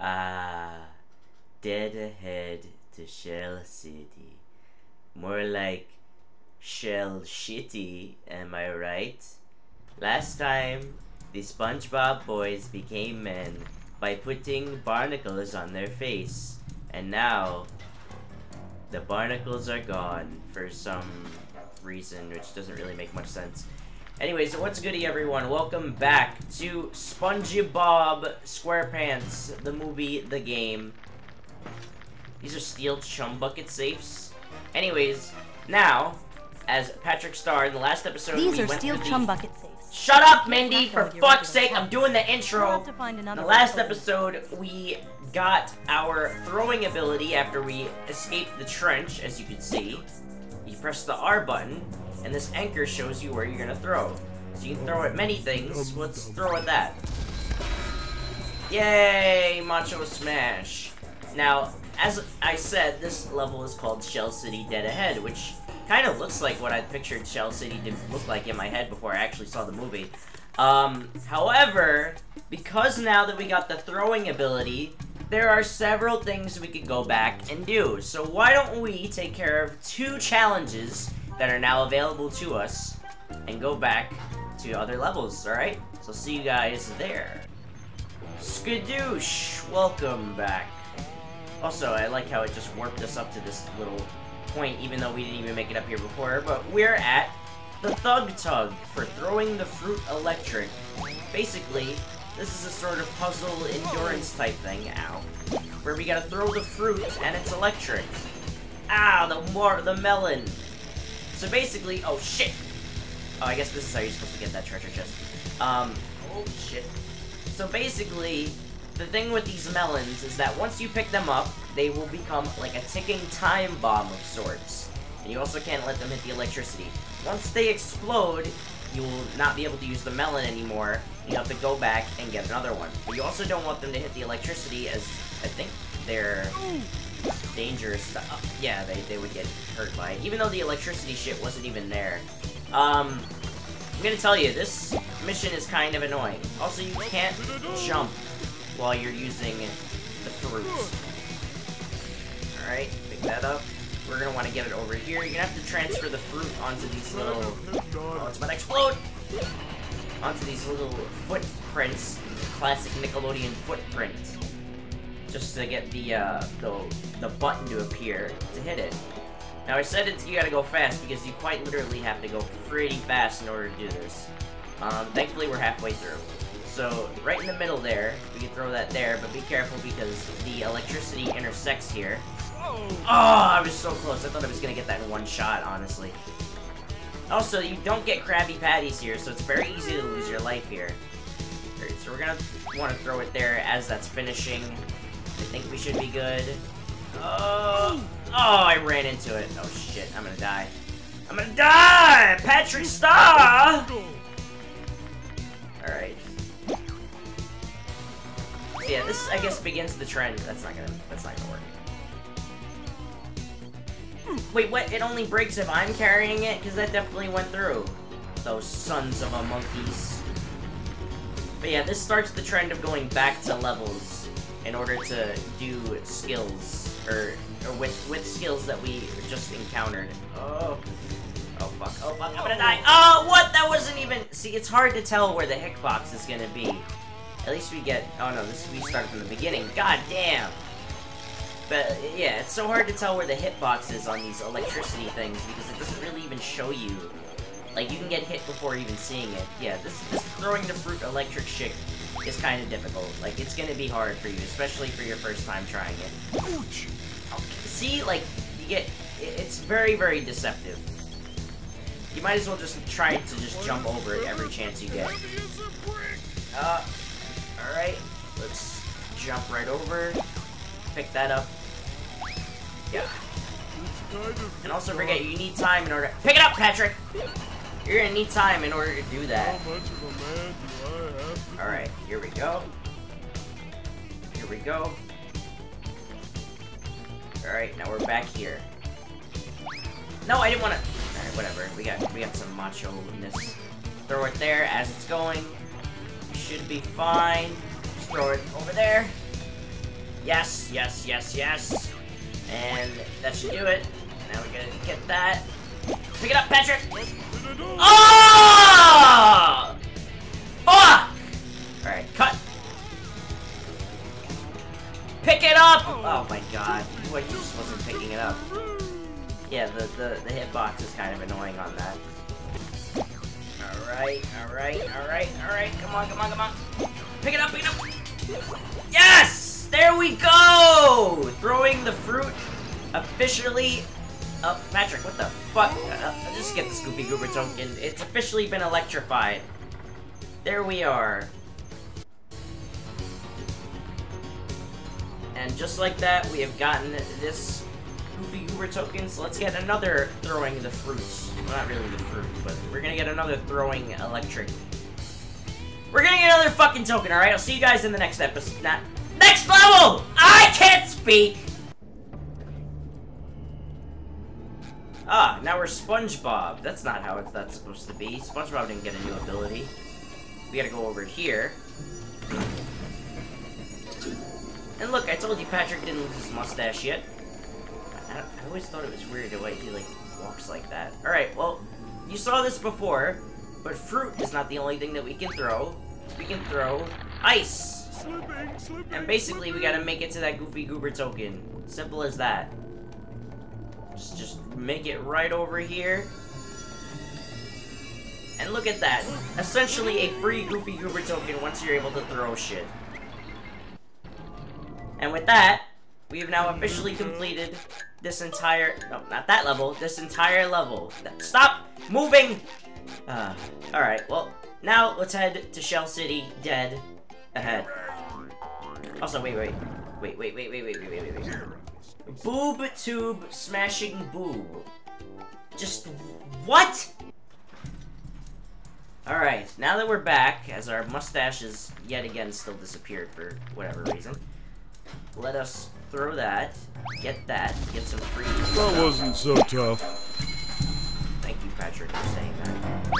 Ah, dead ahead to Shell City. More like Shell Shitty, am I right? Last time, the SpongeBob boys became men by putting barnacles on their face. And now, the barnacles are gone for some reason, which doesn't really make much sense. Anyways, what's goody everyone? Welcome back to SpongeBob SquarePants, the movie, the game. These are steel chum bucket safes. Anyways, now, as Patrick Star in the last episode, These we are went steel chum bucket safes. Shut up, Mindy! For fuck's sake, I'm doing the intro. to find In the last episode, we got our throwing ability after we escaped the trench, as you can see. You press the R button, and this anchor shows you where you're gonna throw. So you can throw at many things. Let's throw at that. Yay! Macho Smash! Now, as I said, this level is called Shell City Dead Ahead, which kind of looks like what I pictured Shell City to look like in my head before I actually saw the movie. Um, however, because now that we got the throwing ability, there are several things we could go back and do. So why don't we take care of two challenges that are now available to us and go back to other levels, alright? So see you guys there. Skadoosh, welcome back. Also, I like how it just warped us up to this little point, even though we didn't even make it up here before, but we're at the Thug Tug for throwing the fruit electric. Basically, this is a sort of puzzle endurance type thing, ow, where we gotta throw the fruit and it's electric. Ah, the more the melon. So basically, oh shit. Oh, I guess this is how you're supposed to get that treasure chest. Um, oh shit. So basically, the thing with these melons is that once you pick them up, they will become like a ticking time bomb of sorts. And you also can't let them hit the electricity. Once they explode, you will not be able to use the melon anymore. You have to go back and get another one. But you also don't want them to hit the electricity as I think they're dangerous stuff. Yeah, they, they would get hurt by it. Even though the electricity shit wasn't even there. Um, I'm gonna tell you, this mission is kind of annoying. Also, you can't jump while you're using the fruit. Alright, pick that up. We're gonna want to get it over here. You're gonna have to transfer the fruit onto these little... Oh, it's about to explode! Onto these little footprints. Classic Nickelodeon footprints. Just to get the, uh, the, the button to appear to hit it. Now I said it's you gotta go fast because you quite literally have to go pretty fast in order to do this. Um, thankfully we're halfway through. So right in the middle there, we can throw that there, but be careful because the electricity intersects here. Oh, I was so close. I thought I was gonna get that in one shot, honestly. Also, you don't get Krabby Patties here, so it's very easy to lose your life here. Alright, so we're gonna want to throw it there as that's finishing. I think we should be good. Oh, oh, I ran into it. Oh shit, I'm gonna die. I'm gonna die! Patrick Star! Alright. So yeah, this I guess begins the trend. That's not gonna that's not gonna work. Wait, what? It only breaks if I'm carrying it? Because that definitely went through. Those sons of a monkeys. But yeah, this starts the trend of going back to levels in order to do skills, or, or with, with skills that we just encountered. Oh. Oh fuck, oh fuck, I'm gonna oh. die. Oh, what? That wasn't even... See, it's hard to tell where the hitbox is gonna be. At least we get... Oh no, this we started from the beginning. God damn. But yeah, it's so hard to tell where the hitbox is on these electricity things because it doesn't really even show you. Like, you can get hit before even seeing it. Yeah, this, this throwing the fruit electric shit is kind of difficult. Like, it's gonna be hard for you, especially for your first time trying it. Okay, See, like, you get... It's very, very deceptive. You might as well just try to just jump over it every chance you get. Uh, alright. Let's jump right over. Pick that up. Yeah. And also forget, you need time in order- Pick it up, Patrick! You're gonna need time in order to do that. How much of a man do I have to Alright, here we go. Here we go. Alright, now we're back here. No, I didn't wanna... Alright, whatever. We got we got some macho-ness. Throw it there as it's going. Should be fine. Just throw it over there. Yes, yes, yes, yes. And that should do it. Now we're gonna get that. Pick it up, Patrick! Oh! Fuck! Alright, cut. Pick it up! Oh my god. What, you just wasn't picking it up. Yeah, the, the, the hitbox is kind of annoying on that. Alright, alright, alright, alright. Come on, come on, come on. Pick it up, pick it up! Yes! There we go! Throwing the fruit officially Oh, Patrick, what the fuck? Uh, just get the Scoopy Goober token. It's officially been electrified. There we are. And just like that, we have gotten this Goofy Goober token, so let's get another throwing the fruits. Well, not really the fruit, but we're gonna get another throwing electric. We're gonna get another fucking token, alright? I'll see you guys in the next episode. Not next level! I can't speak! Ah, now we're SpongeBob. That's not how it's that's supposed to be. SpongeBob didn't get a new ability. We gotta go over here. And look, I told you Patrick didn't lose his mustache yet. I, I always thought it was weird the way he, like, walks like that. Alright, well, you saw this before, but fruit is not the only thing that we can throw. We can throw ice. Slipping, slipping. And basically, we gotta make it to that Goofy Goober token. Simple as that. Just, just make it right over here. And look at that. Essentially a free Goofy Goober token once you're able to throw shit. And with that, we have now officially completed this entire... No, not that level. This entire level. Stop moving! Uh, Alright, well, now let's head to Shell City, dead, ahead. Also, wait, wait. Wait, wait, wait, wait, wait, wait, wait, wait, wait. Boob tube smashing boob. Just what? Alright, now that we're back, as our mustaches yet again still disappeared for whatever reason, let us throw that, get that, get some free That wasn't so tough. Thank you, Patrick, for saying that.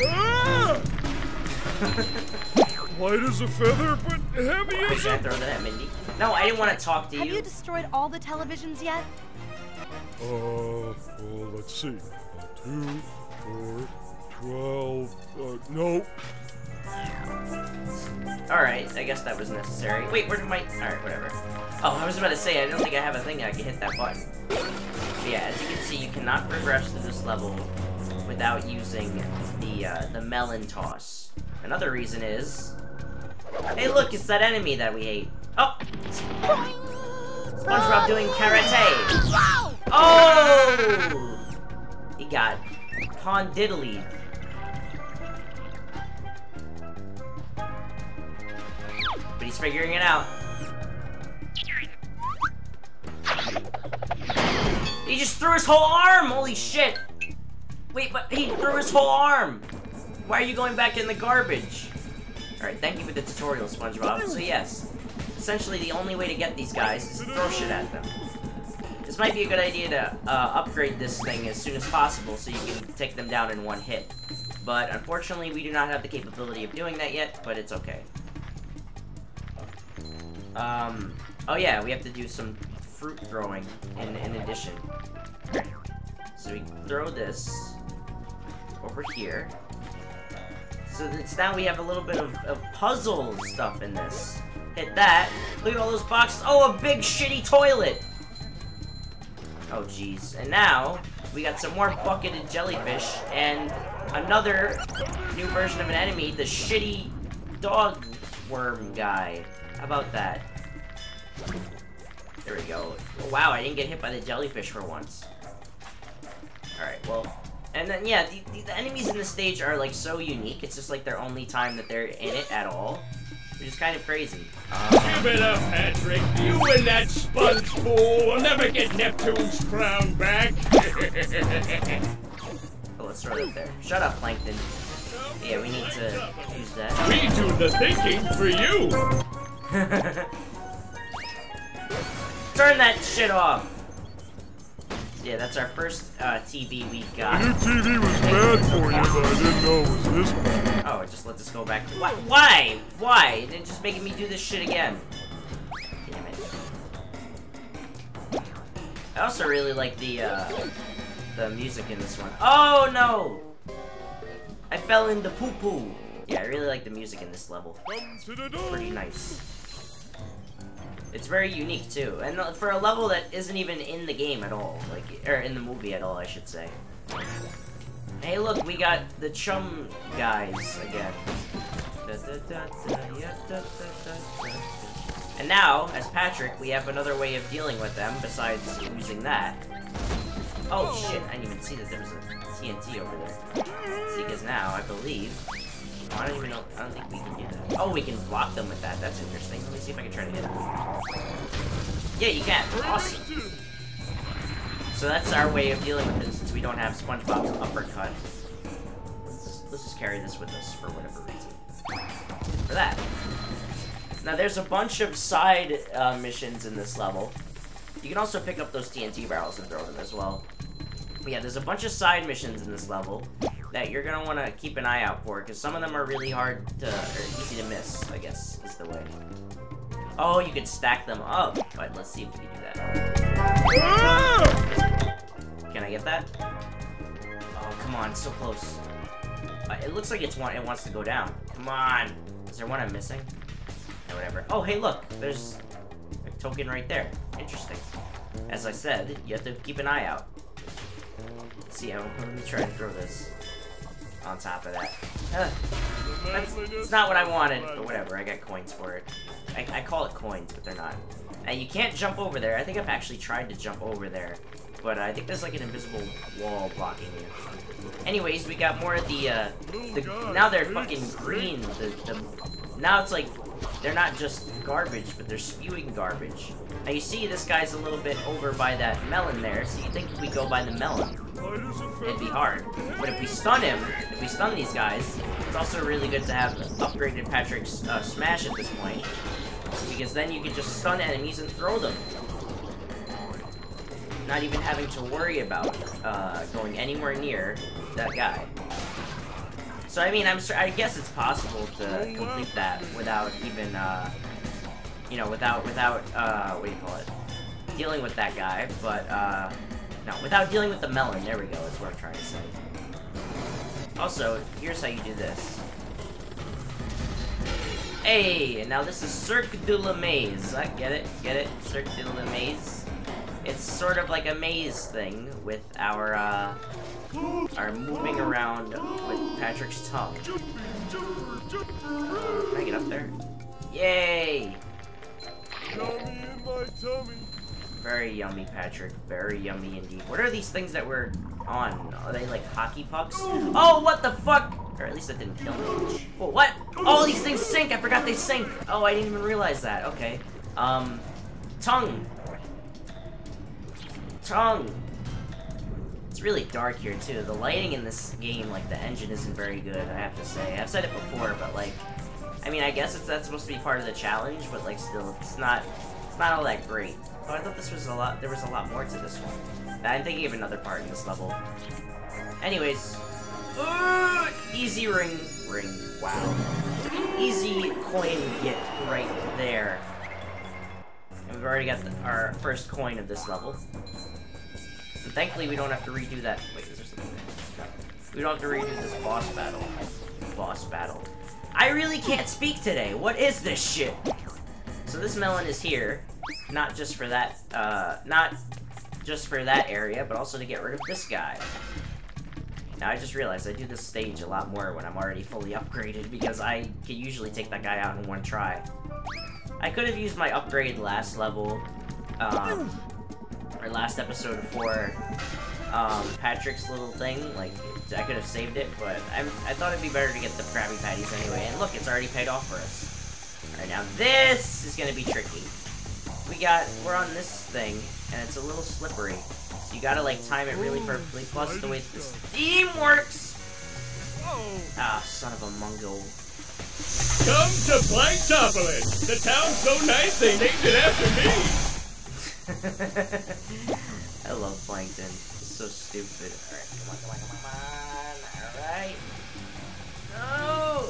Ah! Light as a feather, but heavy as a... throw that at Mindy? No, I didn't want to talk to you. Have you. you destroyed all the televisions yet? Uh, well, let's see. Two, four, twelve, uh, no. Alright, I guess that was necessary. Wait, where did my... Alright, whatever. Oh, I was about to say, I don't think I have a thing I can hit that button. But yeah, as you can see, you cannot progress to this level without using the, uh, the melon toss. Another reason is... Hey, look, it's that enemy that we hate. Oh! SpongeBob doing karate! Oh! He got Pond Diddley. But he's figuring it out. He just threw his whole arm! Holy shit! Wait, but he threw his whole arm! Why are you going back in the garbage? Alright, thank you for the tutorial, SpongeBob. So yes, essentially the only way to get these guys is to throw shit at them. This might be a good idea to uh, upgrade this thing as soon as possible so you can take them down in one hit. But unfortunately, we do not have the capability of doing that yet, but it's okay. Um, oh yeah, we have to do some fruit throwing in, in addition. So we throw this over here. So it's now we have a little bit of, of puzzle stuff in this. Hit that. Look at all those boxes. Oh, a big shitty toilet. Oh, jeez. And now, we got some more bucketed jellyfish, and another new version of an enemy, the shitty dog worm guy. How about that? There we go. Oh, wow, I didn't get hit by the jellyfish for once. Alright, well... And then, yeah, the, the, the enemies in this stage are, like, so unique. It's just, like, their only time that they're in it at all. Which is kind of crazy. Um, Give it up, Patrick. You and that sponge fool will never get Neptune's crown back. oh, let's throw it up there. Shut up, Plankton. Yeah, we need to use that. we do the thinking for you. Turn that shit off! Yeah, that's our first uh, TV we got. knew TV was bad for you, but I didn't know it was this bad. Oh, it just let us go back. Why? Why? Why? It just making me do this shit again. Damn it. I also really like the, uh, the music in this one. Oh, no! I fell into poo-poo. Yeah, I really like the music in this level. Come to the door. Pretty nice. It's very unique, too. And for a level that isn't even in the game at all. Like, or in the movie at all, I should say. Hey, look, we got the chum guys again. And now, as Patrick, we have another way of dealing with them besides using that. Oh shit, I didn't even see that there was a TNT over there. See, because now, I believe... I don't even know, I don't think we can do that. Oh, we can block them with that, that's interesting. Let me see if I can try to hit them. Yeah, you can, awesome. So that's our way of dealing with it, since we don't have SpongeBob's uppercut. Let's just, let's just carry this with us for whatever reason. For that. Now there's a bunch of side uh, missions in this level. You can also pick up those TNT barrels and throw them as well. But yeah, there's a bunch of side missions in this level that you're gonna want to keep an eye out for, because some of them are really hard to, or easy to miss, I guess, is the way. Oh, you could stack them up, but let's see if we can do that. Can I get that? Oh, come on, so close. Uh, it looks like it's one. It wants to go down. Come on. Is there one I'm missing? Or whatever. Oh, hey, look. There's a token right there. Interesting. As I said, you have to keep an eye out. Let's see, I'm, let me try to throw this on top of that. Uh, that's, it's not what I wanted, but whatever. I got coins for it. I, I call it coins, but they're not. And you can't jump over there. I think I've actually tried to jump over there, but I think there's like an invisible wall blocking you. Anyways, we got more of the, uh, the now they're fucking green. The, the, now it's like, they're not just garbage, but they're spewing garbage. Now you see this guy's a little bit over by that melon there, so you think if we go by the melon, it'd be hard. But if we stun him, if we stun these guys, it's also really good to have upgraded Patrick's uh, smash at this point. Because then you can just stun enemies and throw them. Not even having to worry about uh, going anywhere near that guy. So I mean, I'm sure, I guess it's possible to complete that without even, uh, you know, without without uh, what do you call it? Dealing with that guy, but uh, no, without dealing with the melon. There we go. That's what I'm trying to say. Also, here's how you do this. Hey, and now this is Cirque de la Maze. I get it, get it? Cirque de la Maze. It's sort of like a maze thing with our, uh, our moving around with Patrick's tongue. Can I get up there? Yay! Very yummy, Patrick. Very yummy indeed. What are these things that we're on? Are they like hockey pucks? Oh, what the fuck? Or at least that didn't kill me. Well, what? Oh, these things sink. I forgot they sink. Oh, I didn't even realize that. Okay. Um, tongue. Tongue. It's really dark here too. The lighting in this game, like the engine, isn't very good. I have to say. I've said it before, but like, I mean, I guess it's that's supposed to be part of the challenge, but like, still, it's not. It's not all that great. Oh, I thought this was a lot. There was a lot more to this one. I'm thinking of another part in this level. Anyways, uh, easy ring, ring. Wow, easy coin get right there. And we've already got the, our first coin of this level. And thankfully, we don't have to redo that. Wait, is there something? We don't have to redo this boss battle. Boss battle. I really can't speak today. What is this shit? So this melon is here, not just for that, uh, not just for that area, but also to get rid of this guy. Now I just realized I do this stage a lot more when I'm already fully upgraded because I can usually take that guy out in one try. I could have used my upgrade last level, um, or last episode for um, Patrick's little thing. Like, I could have saved it, but I, I thought it'd be better to get the Krabby Patties anyway. And look, it's already paid off for us. Alright, now this is gonna be tricky. We got, we're on this thing, and it's a little slippery. So you gotta, like, time it really perfectly. Plus, the way the steam works! Ah, son of a mungo. Come to Planktopolis! The town's so nice they named it after me! I love Plankton. It's so stupid. Alright, come on, come on, come on, come on. Alright. No!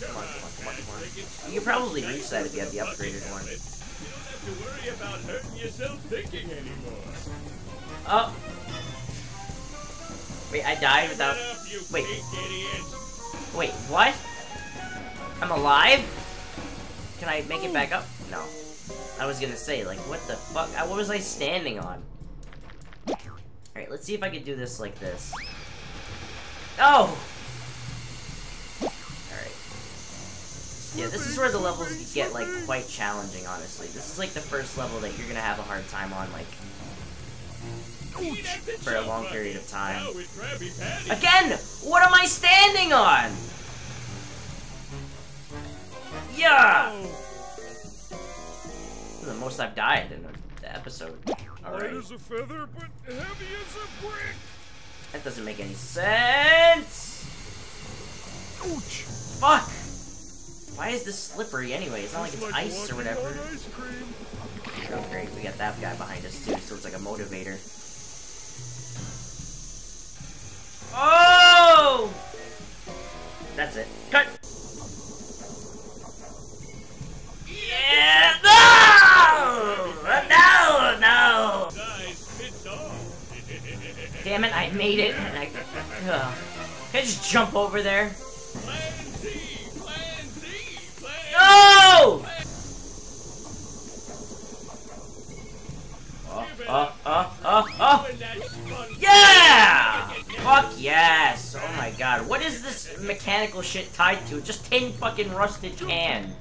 Come on, come on, come on, come on. You could probably reach that if you had the upgraded one. You don't have to worry about hurting yourself thinking anymore. oh. Wait, I died without... Shut up, you Wait. Wait, what? I'm alive? Can I make it back up? No. I was gonna say, like, what the fuck? I- What was I standing on? Alright, let's see if I can do this like this. Oh! Yeah, this is where the levels get, like, quite challenging, honestly. This is, like, the first level that you're gonna have a hard time on, like, for a long period of time. Again! What am I standing on? Yeah! The most I've died in an episode. Light Alright. as a feather, but heavy as a brick. That doesn't make any sense! Ouch! Fuck! Why is this slippery anyway? It's not like it's ice or whatever. on ice cream. Oh great, we got that guy behind us too, so it's like a motivator. Oh! That's it. Cut! Yeah! No! No! No! Nice pissed off. Damn it, I made it, and I... Ugh. Can I just jump over there? Plan Z, Plan Z, Plan No! Uh, uh, uh, Give it Oh, up. oh, oh, oh! You and that sponge Yeah! Fuck yes! Oh my god, what is this mechanical shit tied to? Just tin fucking rusted can.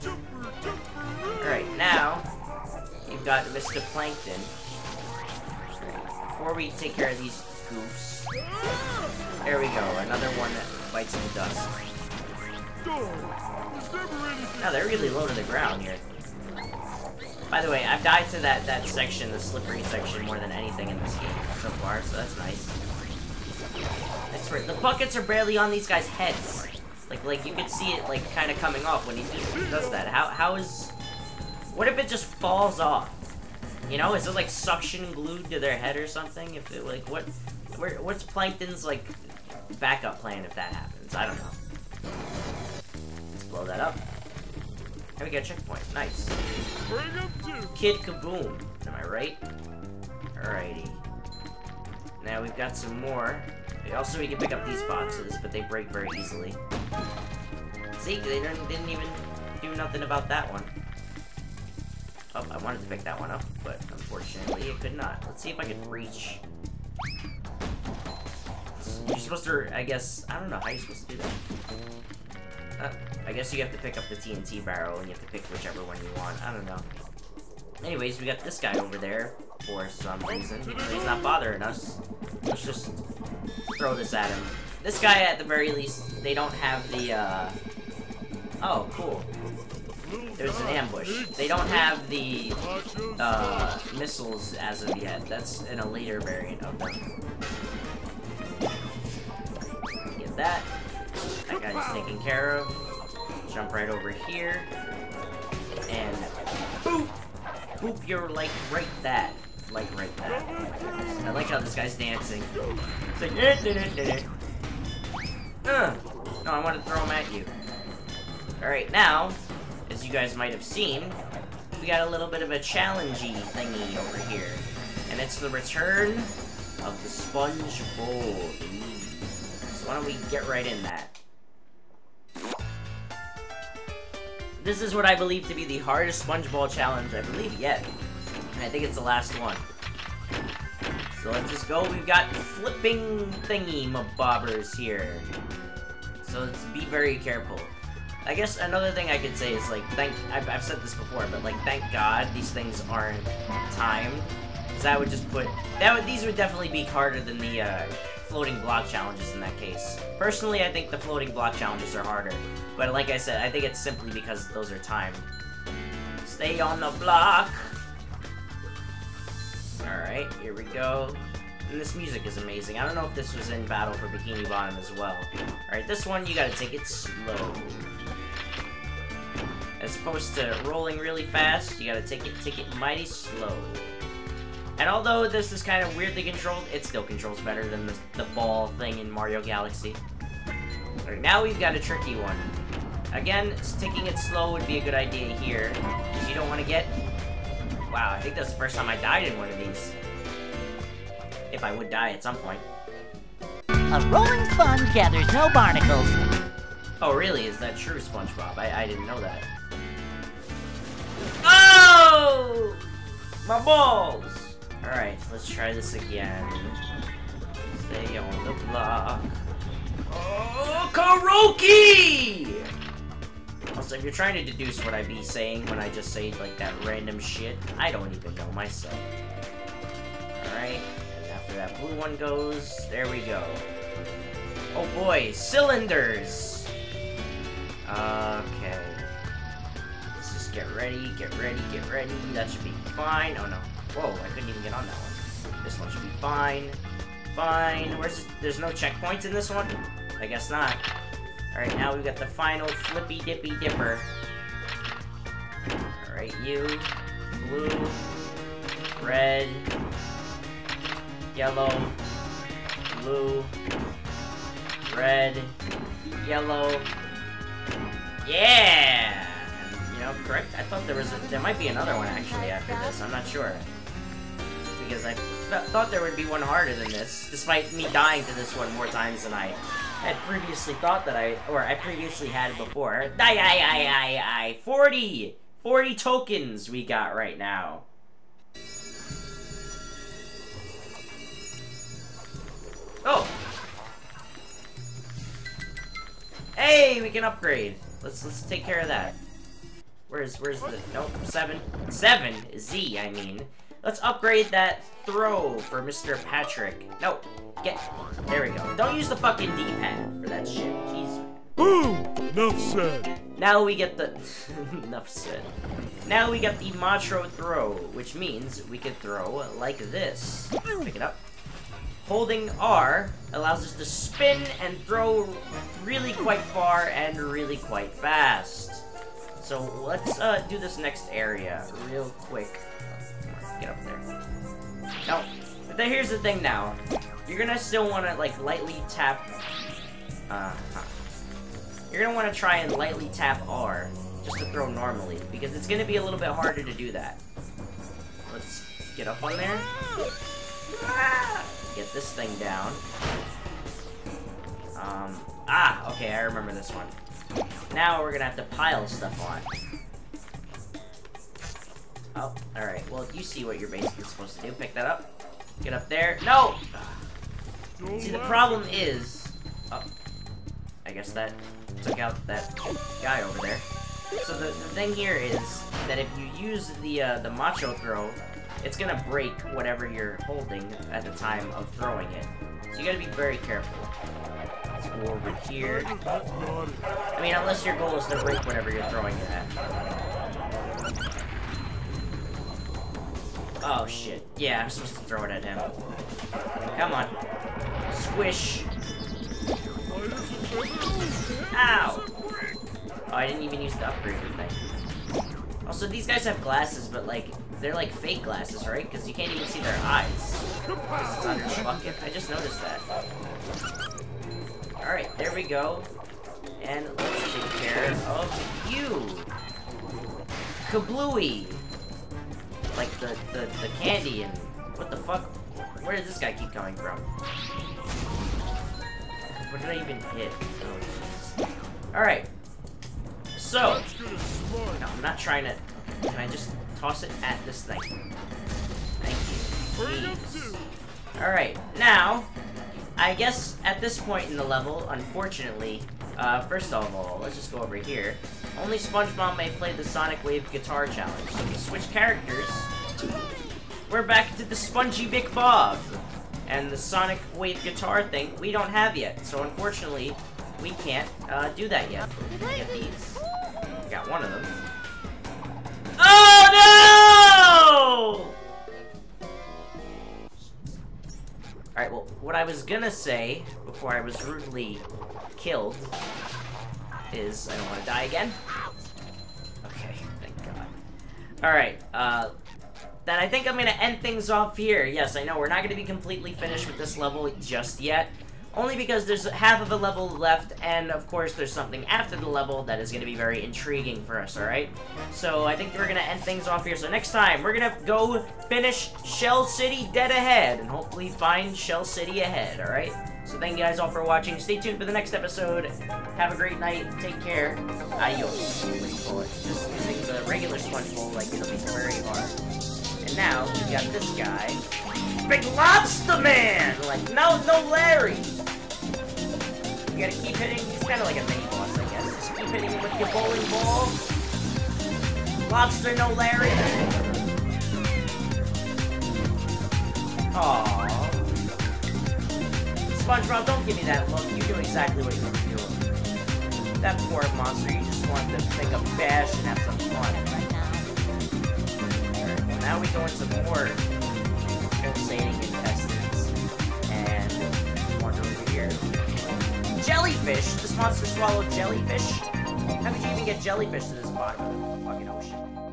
Alright, now, got Mr. Plankton. Before we take care of these goofs, there we go, another one that bites in the dust. Now they're really low to the ground here. By the way, I've died to that, that section, the slippery section, more than anything in this game so far, so that's nice. I swear, the buckets are barely on these guys' heads. Like, like you can see it, like, kind of coming off when he does that. How, how is... What if it just falls off? You know, is it, like, suction glued to their head or something? If it, like, what... Where, what's Plankton's, like, backup plan if that happens? I don't know. Let's blow that up. And we got a checkpoint. Nice. Bring him to. Kid Kaboom. Am I right? Alrighty. Now we've got some more. Also, we can pick up these boxes, but they break very easily. See, they didn't, didn't even do nothing about that one. Oh, I wanted to pick that one up, but unfortunately it could not. Let's see if I can reach. You're supposed to, I guess, I don't know how you're supposed to do that. Uh, I guess you have to pick up the TNT barrel and you have to pick whichever one you want. I don't know. Anyways, we got this guy over there for some reason. He's not bothering us. Let's just throw this at him. This guy, at the very least, they don't have the, uh... Oh, cool. There's an ambush. They don't have the, uh, missiles as of yet. That's in a later variant of them. Get that. That guy's taken care of. Jump right over here. And boop! Boop your like right that. Like right that. I like how this guy's dancing. It's like, "Eh, eh, eh, eh, eh." Uh, no, I want to throw him at you. Alright, now, as you guys might have seen, we got a little bit of a challengey thingy over here. And it's the return of the sponge bowl. So why don't we get right in that? This is what I believe to be the hardest sponge ball challenge, I believe, yet. And I think it's the last one. So let's just go. We've got flipping thingy bobbers here. So let's be very careful. I guess another thing I could say is like, thank, I've, I've said this before, but like, thank God these things aren't timed. Because that would just put, that would, these would definitely be harder than the, uh, floating block challenges in that case. Personally, I think the floating block challenges are harder. But like I said, I think it's simply because those are timed. Stay on the block! Alright, here we go. And this music is amazing. I don't know if this was in Battle for Bikini Bottom as well. Alright, this one you gotta take it slow. As opposed to rolling really fast, you gotta take it take it mighty slow. And although this is kind of weirdly controlled, it still controls better than the, the ball thing in Mario Galaxy. Alright, now we've got a tricky one. Again, taking it slow would be a good idea here, because you don't want to get... Wow, I think that's the first time I died in one of these. If I would die at some point. A rolling sponge gathers no barnacles. Oh, really? Is that true, SpongeBob? I, I didn't know that. Oh! My balls! Alright, let's try this again. Stay on the block. Oh, karaoke! Also, if you're trying to deduce what I be saying when I just say, like, that random shit, I don't even know myself. Alright, and after that blue one goes, there we go. Oh boy, cylinders! Okay. Get ready, get ready, get ready. That should be fine. Oh no. Whoa, I couldn't even get on that one. This one should be fine. Fine. Where's? There's no checkpoints in this one? I guess not. Alright, now we've got the final flippy dippy dipper. Alright, you. Blue. Red. Yellow. Blue. Red. Yellow. Yeah! Correct? I thought there was a, there might be another one actually after this. I'm not sure. Because I th thought there would be one harder than this, despite me dying to this one more times than I had previously thought that I, or I previously had before. I, I, I, I, I, 40! 40 tokens we got right now. Oh! Hey, we can upgrade. Let's let's take care of that. Where's where's the nope seven seven Z I mean. Let's upgrade that throw for Mr. Patrick. No, get there we go. Don't use the fucking D-pad for that shit. Jeez. Boom! Enough said. Now we get the enough said. Now we get the macho throw, which means we can throw like this. Pick it up. Holding R allows us to spin and throw really quite far and really quite fast. So let's uh, do this next area real quick. Get up there. Now, but then here's the thing now. You're gonna still want to like lightly tap. Uh -huh. You're gonna want to try and lightly tap R just to throw normally because it's gonna be a little bit harder to do that. Let's get up on there. Get this thing down. Um, ah, okay, I remember this one. Now we're gonna have to pile stuff on. Oh, alright, well, you see what you're basically supposed to do. Pick that up. Get up there. No! See, the problem is... Oh, I guess that took out that guy over there. So the, the thing here is that if you use the, uh, the macho throw, it's gonna break whatever you're holding at the time of throwing it. So you gotta be very careful. Over here. I mean, unless your goal is to break whatever you're throwing it at. Oh shit. Yeah, I'm supposed to throw it at him. Come on. Squish. Ow! Oh, I didn't even use the upgrade thing. Also, these guys have glasses, but like, they're like fake glasses, right? Because you can't even see their eyes. It's under the bucket. I just noticed that. Alright, there we go. And let's take care of you. Kablooey. Like the, the, the candy and what the fuck? Where does this guy keep coming from? What did I even hit? Oh, Alright. So, no, I'm not trying to. Can I just toss it at this thing? Thank you. Alright, now, I guess at this point in the level, unfortunately, uh, first of all, let's just go over here. Only SpongeBob may play the Sonic Wave Guitar Challenge. So you switch characters, we're back to the Spongy Big Bob. And the Sonic Wave Guitar thing, we don't have yet. So unfortunately, we can't uh, do that yet. Get these. We got one of them. Alright, well, what I was gonna say before I was rudely killed is I don't want to die again. Okay, thank God. Alright, uh, then I think I'm gonna end things off here. Yes, I know we're not gonna be completely finished with this level just yet. Only because there's half of a level left, and of course there's something after the level that is going to be very intriguing for us, alright? So I think we're going to end things off here. So next time, we're going to go finish Shell City Dead Ahead, and hopefully find Shell City ahead, alright? So thank you guys all for watching. Stay tuned for the next episode. Have a great night. Take care. Adios. Just using the regular sponge bowl, like, it'll be very hard. And now, we got this guy. Big Lobster Man! Like, no, no Larry! You gotta keep hitting. He's kind of like a mini boss, I guess. Just keep hitting him with your bowling ball. Lobster, no Larry. Aww. SpongeBob, don't give me that look. You knew exactly what you were doing. That poor monster, you just wanted to make a bash and have some fun. Alright, well now we go into more pulsating Jellyfish! This monster swallowed jellyfish? How could you even get jellyfish to this bottom of the fucking ocean?